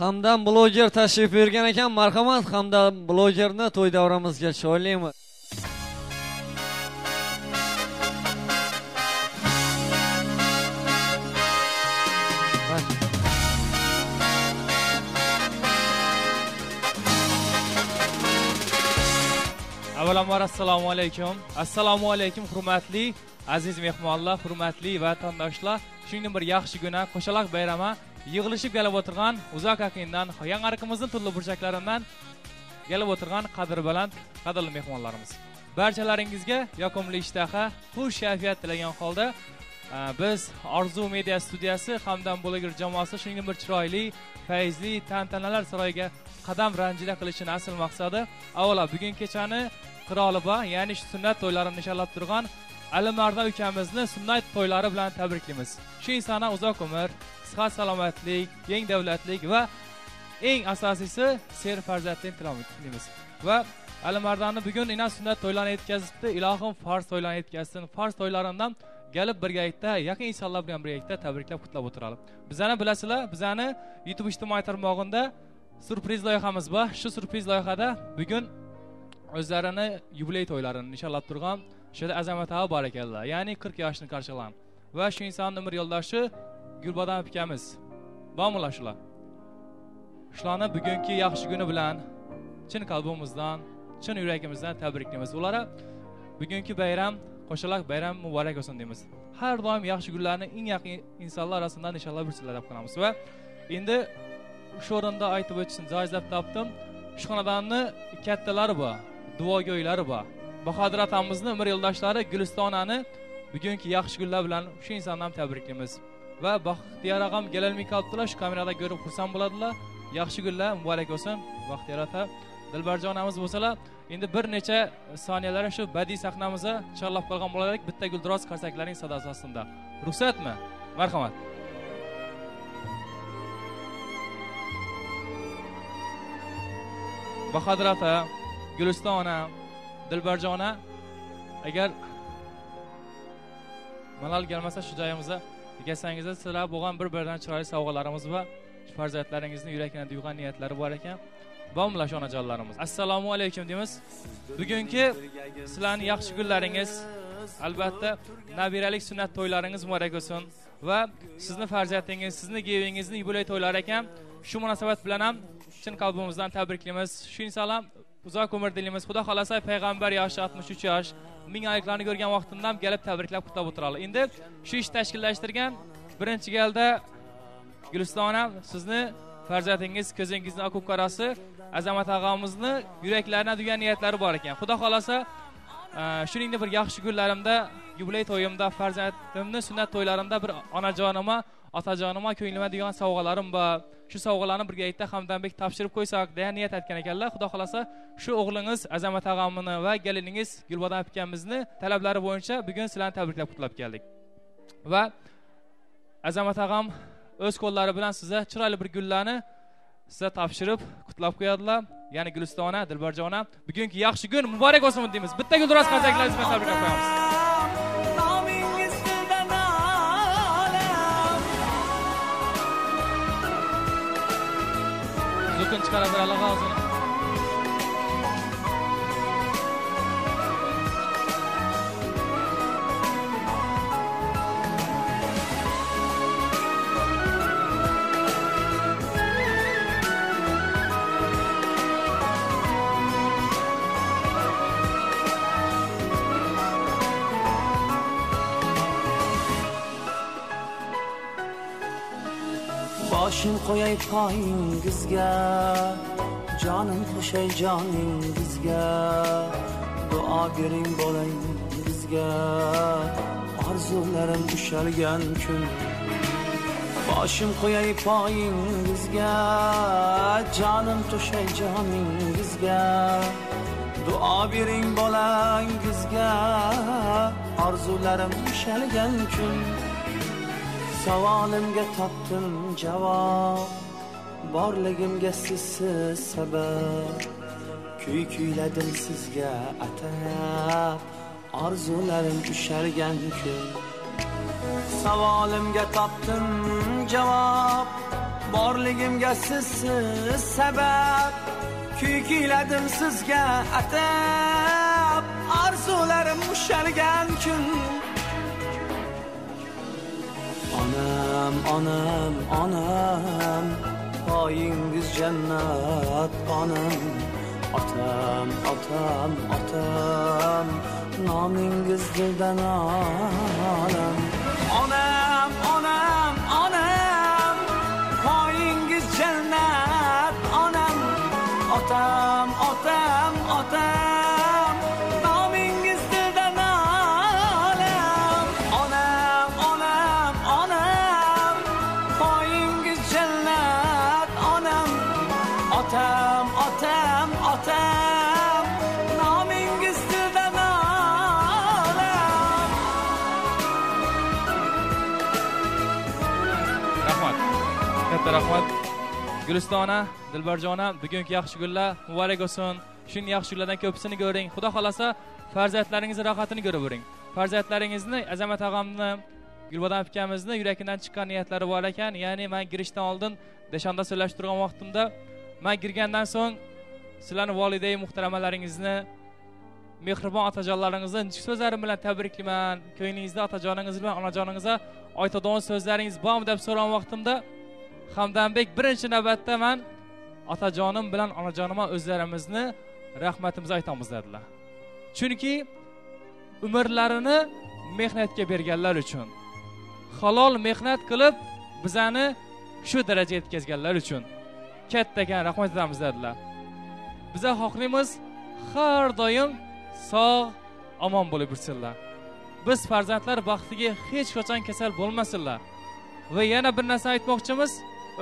hamdam bloger tashrif buyurgan ekan marhamat. Hamdam blogerni to'y davramizga chorlaymiz avvalambor assalomu alaykum. Assalomu alaykum hurmatli aziz mehmonlar hurmatli vatandoshlar. Shuningdek bir yaxshi guna qo'shaloq bayrama yig'ilishib kelib o'tirgan uzoq yaqindan yangarikimizni turli burchaklaridan kelib o'tirgan qadr baland qadrli mehmonlarimiz. Barchalaringizga yoqimli ishtaha xush kayfiyat tilagan holda e, biz orzu media studiyasi hamda bloger jamoasi shuningdek bir chiroyli fayzli tantanalar saroyiga qadam ranjida qilishini asl maqsadi. Avvalo bugun kechani qiroli ya'ni sunnat to'ylarini nishonlab turgan alimardon ukamizni sunnat to'ylari bilan tabriklaymiz shu insondan uzoq umr sihat salomatlik keng davlatlik va eng asosiysi ser farzandlik tilaymiz va alimardonni bugun ina sunnat to'ylarini yetkazibdi ilohim farz to'ylarini yetkazsin. Farz to'ylaridan kelib birgalikda yaqin insonlar bilan birgalikda tabriklab qutlab o'tiramiz bizani bilasizlar bizani youtube ijtimoiy tarmog'ida surpriz loyihamiz bor. Shu surpriz loyihada bugun o'zlarini yubiley to'ylarini nishonlab turgan o'sha azamat aka bor ekanlar. Ya'ni qirq yoshni qarshilagan va shu insonni umr yo'ldoshi gulbodam ukamiz bormilar shular shularni bugungi yaxshi kuni bilan chin qalbimizdan chin yuragimizdan tabriklaymiz ularga bugungi bayram qo'shaloq bayram muborak bo'lsin deymiz. Har doim yaxshi kunlarni eng yaqin insonlar orasidan inshaalloh bir deb qilamiz va endi shu o'rinda aytib o'tishni joiz deb topdim. Shu xonadonni kattalari bor duogo'ylari bor. Bahodir otamizni umr yo'ldoshlari gulistonani bugungi yaxshi kunlar bilan shu insonni ham tabriklaymiz va baxtiyor og'am kelolmay qolibdilar shu kamerada ko'rib xursand bo'ladilar. Yaxshi kunlar muborak bo'lsin. Baxtiyor ota dilbarjon onamiz bo'lsalar endi bir necha soniyalar shu badiiy sahnamizni chorlab qolgan bo'laylik bitta guldiroz qarsaklarning sadosi ostida. Ruxsatmi? Marhamat. Bahodir ota guliston ona dilbarjon ona agar malol kelmasa shu joyimizda kelsangizlar sizlar bo'lgan bir biridan chiroyli sovg'alarimiz va farzandlaringizni yurakdan tuygan niyatlari bor ekan. Va shu onajonlarimiz. Assalomu alaykum deymiz. Bugungi sizlarni yaxshi kunlaringiz albatta nabiralik sunnat to'ylaringiz muborak bo'lsin. Va sizni farzandingiz sizni gevingizni yubiley to'ylari ekan. Shu munosabat bilan ham chin qalbimizdan tabriklaymiz shu inson ham uzoq umr tilaymiz xudo xohlasa payg'ambar yoshi oltmish uch yosh. Ming oyliklarni ko'rgan vaqtimdan ham kelib tabriklab qutlab o'tiradi endi shu ishni tashkillashtirgan birinchi galda guliston onam sizni farzandingiz ko'zingizni oq qarasi azamat og'amizni yuraklaridan degan niyatlari bor ekan. Xudo xohlasa e, shuningdek bir yaxshi kunlarimda yubiley to'yimda farzandimni sunnat to'ylarimda bir onajonima otajonima ko'nglima degan sovg'alarim bor. Shu sovg'alarni birgalikda hamdambek topshirib qo'ysak degan niyat aytgan ekanlar. Xudo xohlasa shu o'g'lingiz azamat og'amni va keliningiz gulbodam ukamizni talablari bo'yicha bugun sizlarni tabriklab qutlab keldik. Va azamat og'am o'z qo'llari bilan sizga chiroyli bir gullarni sizga topshirib qutlab qo'yadilar. Ya'ni gulistona dilbarjona bugungi yaxshi kun muborak bo'lsin deymiz bitta guldiroz qarsaklarimiz bilan tabriklab qo'yamiz çıkar haber Allah'a ağzını. Boshim qo'yay poyingizga jonim qo'shay joningizga duo bering bolangizga orzularim ushalgan kun. Boshim qo'yay poyingizga jonim to'shay joningizga duo bering bolangizga orzularim ushalgan kun. Savolimga topdim javob borligimga sizsiz sabab. Kuy kuyladim sizga atab orzularim ushalgan kun. Savolimga topdim javob borligimga sizsiz sabab. Kuy kuyladim sizga atab orzularim ushalgan kun. Onam onam onam poyingiz jannat onam otam otam otam nomingiz dildan onam onam onam onam poyingiz jannat onam otam otam katta rahmat. Gulistona dilbarjona bugungi yaxshi kunlar. Muborak bo'lsin. Shunday yaxshi kunlardan ko'pisini ko'ring. Xudo xohlasa farzandlaringizni rohatini ko'ravering farzandlaringizni azamat og'amni gulbodam ukamizni yuragidan chiqqan niyatlari bor ekan. Ya'ni man kirishdan oldin deshanda so'zlashib turgan vaqtimda man kirgandan so'ng sizlarni volidai muhtaramalaringizni mehribon otajonlaringizni injiq so'zlarim bilan tabriklayman ko'nglingizda otajoningiz bilan onajoningizga aytadigan so'zlaringiz bormi deb so'ragan vaqtimda hamdambek birinchi navbatda man otajonim bilan onajonimga o'zlarimizni rahmatimizni aytamiz dedilar. Chunki umrlarini mehnatga berganlar uchun halol mehnat qilib bizani shu darajaga yetkazganlar uchun kattagan rahmat aytamiz dedilar. Biza xohlaymiz har doim sog' omon bo'lib yursinlar. Biz farzandlar baxtiga hech qachon kasal bo'lmasinlar. Va yana bir narsa aytmoqchimiz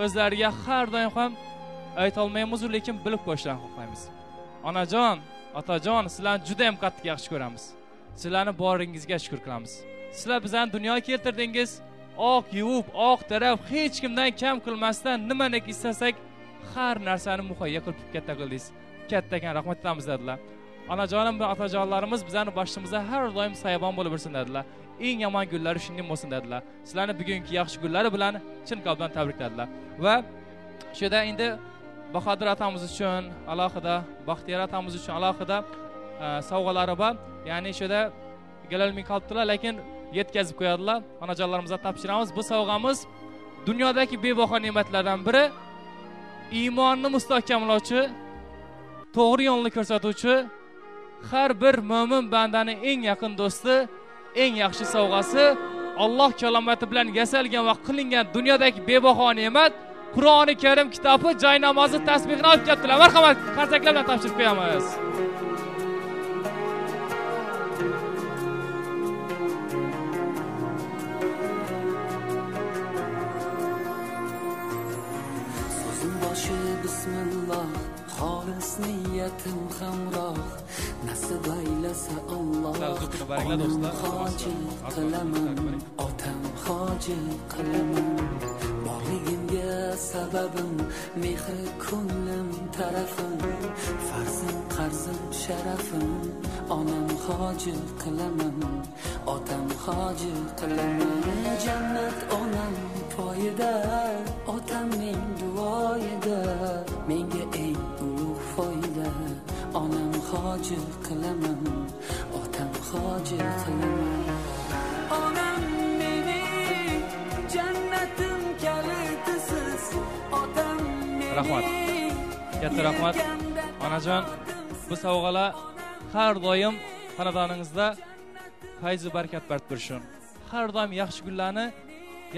o'zlariga har doim ham aytolmaymizu lekin bilib qo'yishlarini xohlaymiz onajon otajon sizlarni juda yam qattiq yaxshi ko'ramiz. Sizlarni boringizga shukur qilamiz. Sizlar bizlarni dunyoga keltirdingiz. Oq yuvib oq taraf hech kimdan kam qilmasdan nimaniki istasak har narsani muhayyo qilib katta qildingiz kattakan rahmat aytamiz dedilar. Onajonim va otajonlarimiz bizlarni boshimizda har doim soyabon bo'lib yursin dedilar. Eng yomon kunlari shunday bo'lsin dedilar. Sizlarni bugungi yaxshi kunlari bilan chin qalbdan tabrikladilar. Va shu yerda endi bahodir otamiz uchun alohida baxtiyor otamiz uchun alohida e, sovg'alari bor. Ya'ni shu yerda kelolmay qolibdilar lekin yetkazib qo'yadilar. Onajonlarimizga topshiramiz. Bu sovg'amiz dunyodagi bebaho ne'matlardan biri. Iymonni mustahkamlovchi to'g'ri yo'lni ko'rsatuvchi har bir mo'min bandani eng yaqin do'sti eng yaxshi sovg'asi alloh kalomati bilan yasalgan va qilingan dunyodagi bebaho ne'mat qur'oni karim kitobi joy namozi tasbehini olib kelibdilar. Marhamat qarsaklar bilan topshirib qo'yamiz. So'zim boshi bismillah xolis niyatim hamroh. Onam do'stlar. hoji qilaman otam hoji qilaman borligimga sababim mehri ko'nglim tarafim farzim qarzim sharafim onam hoji qilaman otam hoji qilaman jannat onam poyida otamning duoyida menga eng ulug' foyda onam hoji qilaman Rahmat. Katta rahmat. onajon bu sovg'alar har doim xonadoningizda fayzu barakat barq berishun har doim yaxshi kunlarni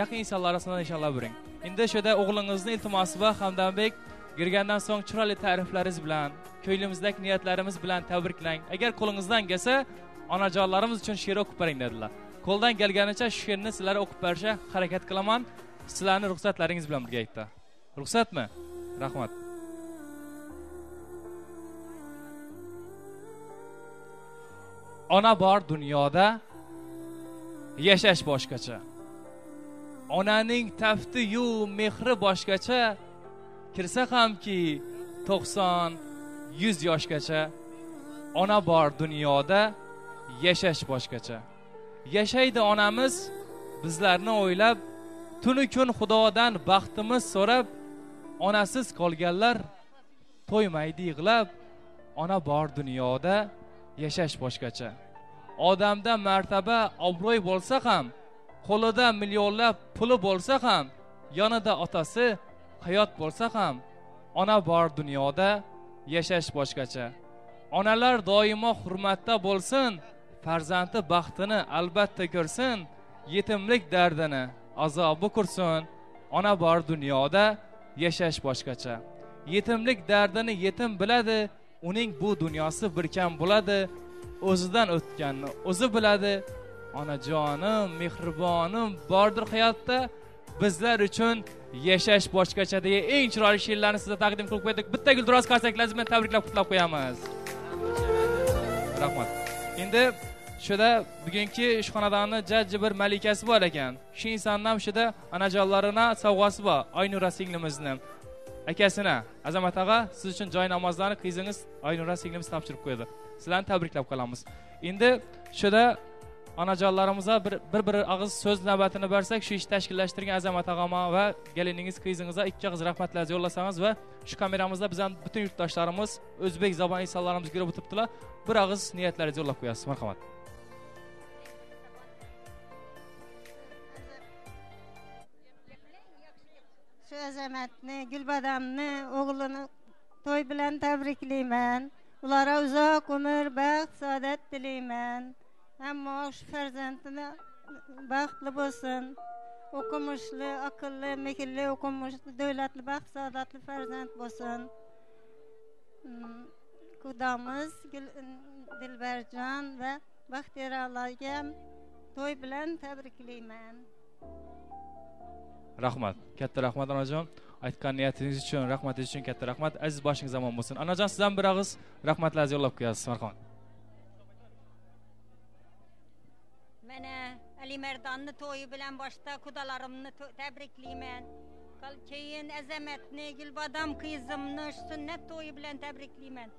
yaqin insonlar orasidan inshaalloh bo'ring endi shu yerda o'g'lingizni iltimosi bor hamdambek kirgandan so'ng chiroyli ta'riflaringiz bilan ko'nglimizdagi niyatlarimiz bilan tabriklang agar qo'lingizdan kelsa onajonlarimiz uchun she'r o'qib bering dedilar. Qo'ldan kelganicha shu she'rni sizlarga o'qib berishga harakat qilaman. Sizlarni ruxsatlaringiz bilan birga aytdi. Ruxsatmi? Rahmat. Ona bor dunyoda yashash boshqacha. Onaning taftiyu mehri boshqacha kirsa hamki to'qson yuz yoshgacha. Ona bor dunyoda yashash boshqacha. Yashaydi onamiz bizlarni o'ylab tunu kun xudodan baxtimiz so'rab onasiz qolganlar to'ymaydi yig'lab ona bor dunyoda yashash boshqacha. Odamda martaba obro'y bo'lsa ham qo'lida millionlab puli bo'lsa ham yonida otasi hayot bo'lsa ham ona bor dunyoda yashash boshqacha. Onalar doimo hurmatda bo'lsin farzandi baxtini albatta ko'rsin yetimlik dardini azobi ko'rsin ona bor dunyoda yashash boshqacha. Yetimlik dardini yetim biladi uning bu dunyosi bir kam bo'ladi. O'zidan o'tganni o'zi biladi onajonim mehribonim bordir hayotda bizlar uchun yashash boshqacha degan eng chiroyli she'rlarni sizga taqdim qilib qo'ydik. Bitta gulduros qarsaklaringiz bilan tabriklab qutlab qo'yamiz. Rahmat. Endi shuda bugungi ishxonadani jajji bir malikasi bor ekan. Shu insonni ham shuda onajonlarini sovg'asi bor oynura singlimizni. Akasini azamat og'a siz uchun joy namozlarni qizingiz oynura singlimiz topshirib qo'ydi sizlarni tabriklab qolamiz. Endi shuda onajonlarimizga bir bir bir og'iz so'z navbatini bersak shu ishni tashkillashtirgan azamat og'ama va keliningiz qizingizga ikki og'iz rahmatlaringizni yo'llasangiz va shu kameramizda bizani butun yurtdoshlarimiz o'zbek zabon insonlarimiz ko'rib o'tibdilar. Bir og'iz niyatlaringizni yo'llab qo'yasiz marhamat. Shu azamatni gulbadamni o'g'lini to'y bilan tabriklayman. Ularga uzoq umr baxt saodat tilayman. Ammo shu farzandini baxtli bo'lsin o'qimishli aqlli mehrli o'qimishli davlatli baxt saodatli farzand bo'lsin. Mm, Qudamiz dilbarjon va baxtiyorlarga to'y bilan tabriklayman. Rahmat. Katta rahmat onajon aytgan niyatingiz uchun rahmatingiz uchun katta rahmat. Aziz boshingiz omon bo'lsin. Onajon sizdan bir og'iz rahmatlaringizni yo'llab qo'yasiz marhamat Mənə Ali Merdanlı toyu bilan boshda qudalarımni to- tabriklayman. Qal keyin azamatni Gulbadam qizimni shu sunnat to'yi bilan tabriklayman.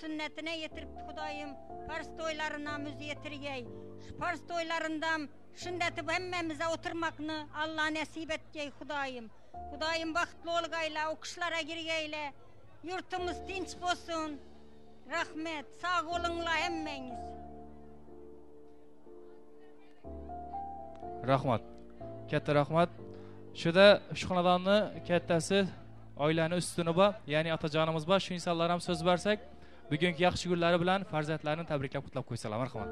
Sunnatini yetirib Xudoyim fars to'ylarini muz yetirgay. Shu fars to'ylarindam shundatib hammamizga o'tirmoqni Alloh nasib etgay Xudoyim. Xudoyim baxtli bo'lgaylar, o'qishlarga girgaylar. Yurtimiz tinch bo'lsin. Rahmat, rahmat. Katta rahmat. Shuda shu xonadonni kattasi oilani ustuni bor ya'ni otajonimiz bor. Shu insonlar ham so'z bersak bugungi yaxshi kunlari bilan farzandlarini tabriklab qutlab qo'ysalar. Marhamat.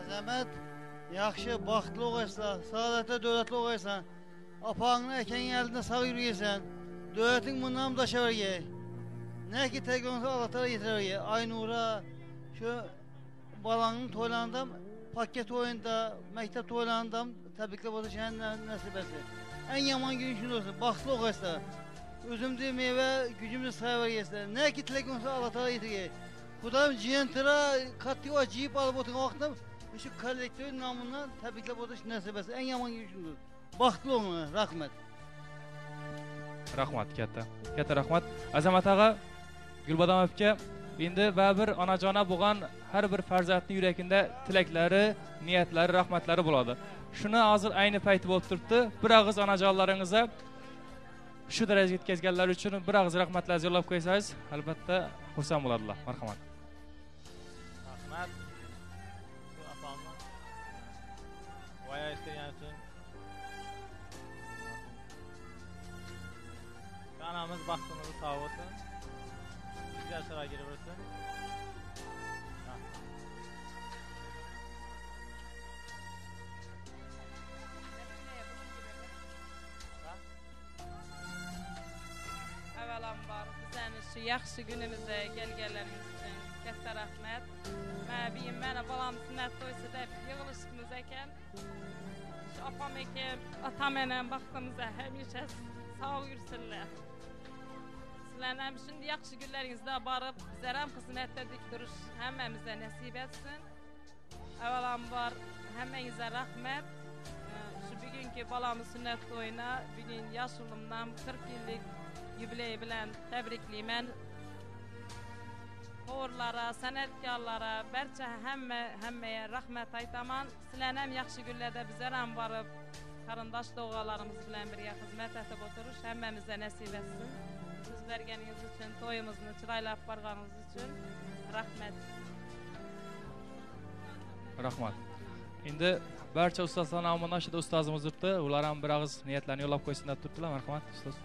Azamat yaxshi baxtli o'g'aysan saodatli davlatli o'g'aysan opangni akangni oldida sog' yurgaysan. Davlating bundan ham dashavergay neki tag'onsa alloh taolo yetiravergay. Aynura shu bolangni to'ylarida ham pakka to'yinda maktab to'ylarida ham tabriklab o'tishni nasib etsin eng yomon kun meyvə, bo'lsin baxtli o'g'aysan o'zimni meva gücümni sayvergaysan neki tilagingsa alloh taolo yetirgay xudoyim jiyantira qattiq jiyib olib o'tirgan vaqtda shu kollektiv nomidan tabriklab o'tish nəsibəsi. Ən eng yomon kun olsun. baxtli bo'linglar rahmat rahmat katta katta rahmat azamat ağa gulbadam aka endi baribir onajona bo'lgan har bir farzandni yuragida tilaklari niyatlari rahmatlari bo'ladi. Shuni hozir ayni payti bo'lib turibdi. Bir og'iz onajonlaringizga shu darajaga yetkazganlari uchun bir og'iz rahmatlaringizni yo'llab qo'ysangiz albatta xursand bo'ladilar. Marhamat. Rahmat. Shu opamni voya aytgani uchun. Shu baxtimiz baxtimizni sog' bo'lsin. Yuz yoshlarga avvalambor bizani shu yaxshi kunimizda kelganlaringiz uchun katta rahmat mana buyim mana bolam sunnat to'ysi deb yig'ilishimiz ekan shu opam akam otam enam baxtimizda hamisha sog' yursinlar sizlarni ham shunday yaxshi kunlaringizda borib bizlar ham xizmatda dik turish hammamizga nasib etsin. Avvalambor hammangizga rahmat Ee, shu bugungi bolamiz sunnat to'yini bugun yosh o'g'limdan qirq yillik yubiley bilan tabriklayman qovurlara san'atkorlara barcha hamma hammaga rahmat aytaman. Sizlarni ham yaxshi kunlarda bizlar ham borib qarindosh doğalarımız bilan birga xizmat etib o'tirish hammamizga nasib etsin. Siz berganingiz uchun to'yimizni chiroylab borganingiz uchun rahmat rahmat endi barcha ustozlar nomidan ichida ustozimiz turibdi ular ham bir og'iz niyatlarini yo'llab qo'ysin deb turibdilar marhamat ustoz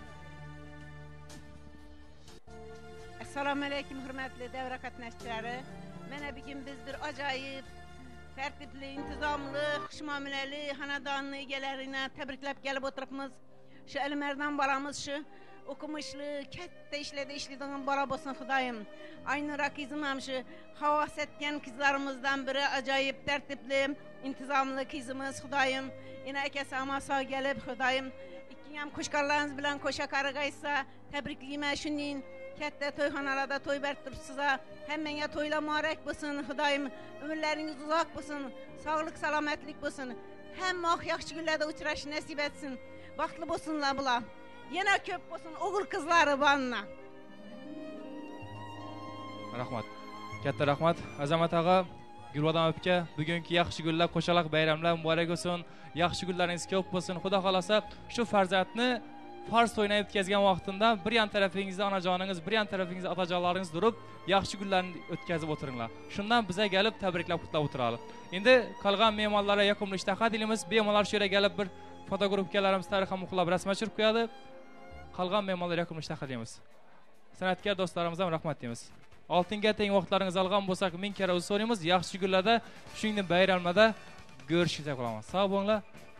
Assalomu alaykum hurmatli davra qatnashchilari. Mana bugun biz bir ajoyib tartibli, intizomli, xushmuomalali xonadonni egalarini tabriklab kelib o'tiribmiz. Shu Alimardon bolamiz shu o'qimishli, katta ishlarda ishlaydigan bola bo'lsin Xudoyim. Aynur qizim ham shu havas etgan qizlarimizdan biri ajoyib tartibli, intizomli qizimiz Xudoyim. Ina akasi omon sog' kelib Xudoyim ikki ham qo'shqonlarimiz bilan qo'sha qarg'aysa tabriklayman shuning katta to'yxonalarda to'y berib turibsizlar hammangga to'ylar muborak bo'lsin xudoyim umrlaringiz uzoq bo'lsin sog'lik salomatlik bo'lsin hamma ah, yaxshi kunlarda uchrash nasib etsin. Baxtli bo'lsinlar bular yana ko'p bo'lsin o'g'il qizlari borna rahmat. Katta rahmat. Azamat og'a gulbodam aka bugungi yaxshi kunlar qo'shaloq bayramlar muborak bo'lsin yaxshi kunlaringiz ko'p bo'lsin xudo xohlasa shu farzandni farz to'yini o'tkazgan vaqtimda bir yon tarafingizda onajoningiz bir yon tarafingizda otajonlaringiz turib yaxshi kunlarni o'tkazib o'tiringlar. Shundan biza kelib tabriklab qutlab o'tiramiz endi qolgan mehmonlarga yoqimli ishtaha tilaymiz bemalol shu yerga kelib bir fotografkalarimiz tarixa muxlab rasmga tushirib qo'yadi. Qolgan mehmonlarga yoqimli ishtaha tilaymiz san'atkor do'stlarimizga ham rahmat deymiz. Oltinga teng vaqtlaringiz olgan bo'lsak ming karra uzr so'raymiz. Yaxshi kunlarda shuningdek bayramlarda ko'rishsak qolamiz. Sog' bo'linglar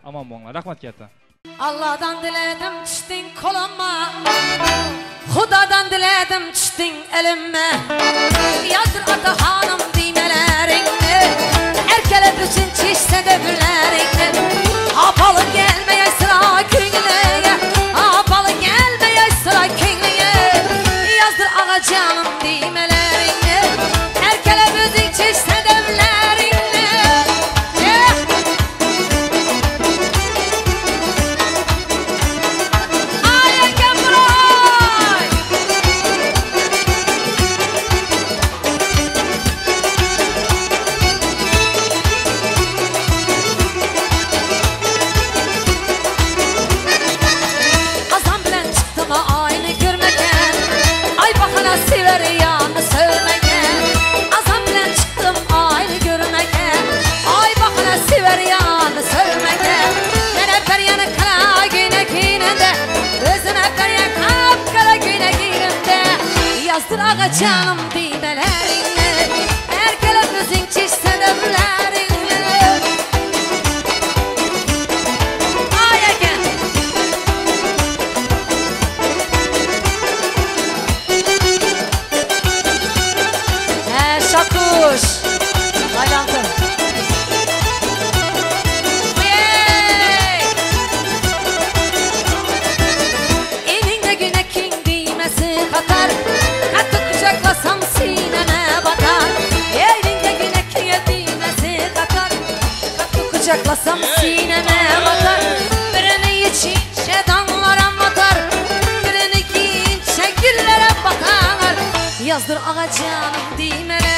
omon bo'linglar. Rahmat katta. Allah'dan diledim düştün koluma. Hudadan diledim düştün elime. Yazdır ata hanım düğmelerini. Erkele bütün çişse de şakuş. Baylantı. Yey! Elinde güne king düğmesi katar Katı kucaklasam sineme batar. Elinde güne king düğmesi katar Katı kucaklasam sineme batar. Birini için şedanlara batar Birini giyince güllere batar. Yazdır ağa canım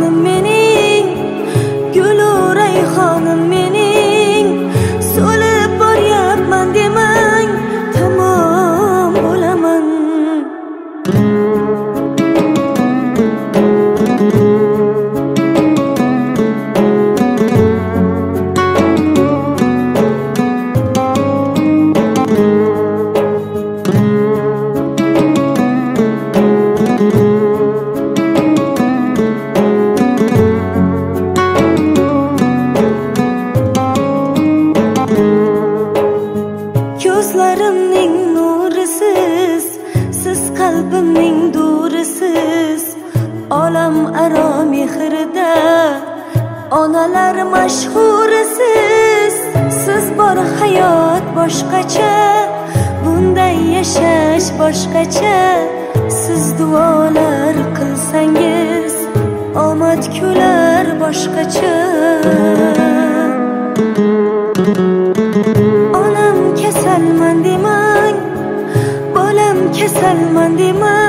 the the onam kasalman